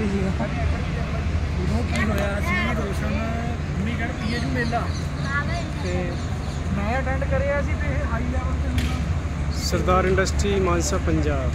ਕੀ ਸੀਗਾ। ਉਦੋਂ ਕੀ ਹੋਇਆ ਸੀ ਰੋਸ਼ਨ ਚੰਡੀਗੜ੍ਹ ਪੀਏਯੂ ਮੇਲਾ। ਤੇ ਮੈਂ ਅਟੈਂਡ ਕਰਿਆ ਸੀ ਤੇ ਇਹ ਹਾਈ ਲੈਵਲ ਤੇ ਸਰਦਾਰ ਇੰਡਸਟਰੀ ਮਾਨਸਾ, ਪੰਜਾਬ।